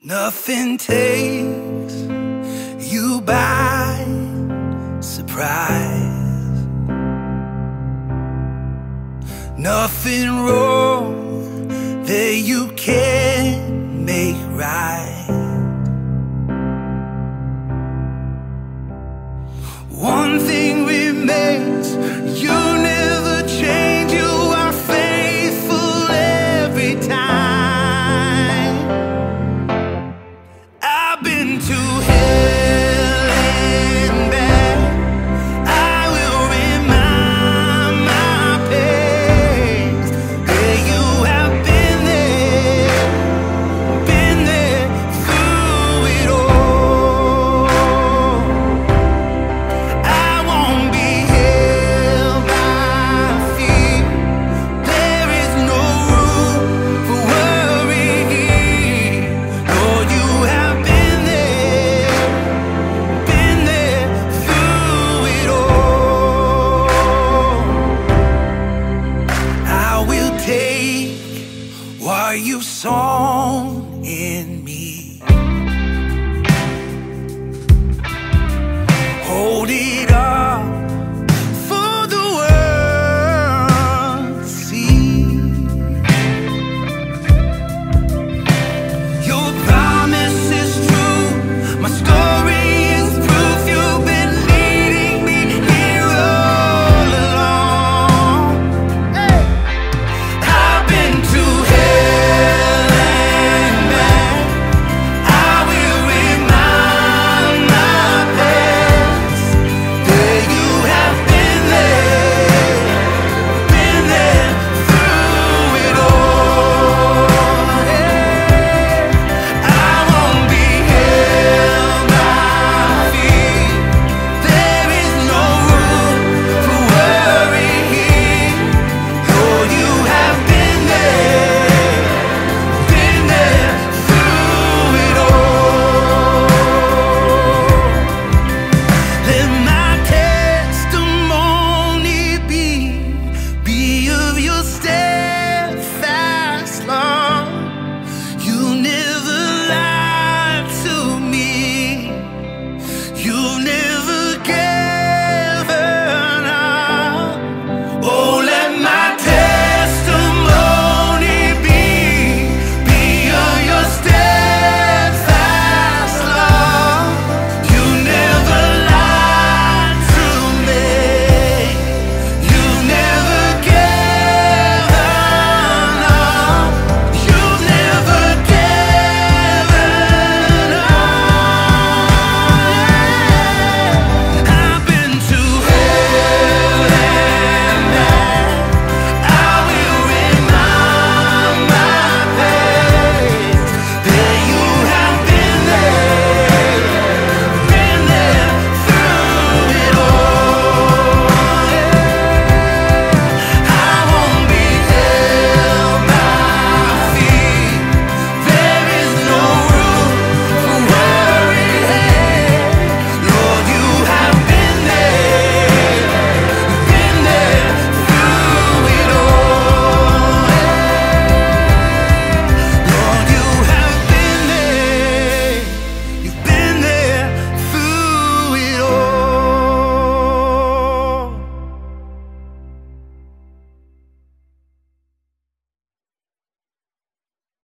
Nothing takes you by surprise. Nothing wrong that you can't make right. One thing remains. song in me. hold it.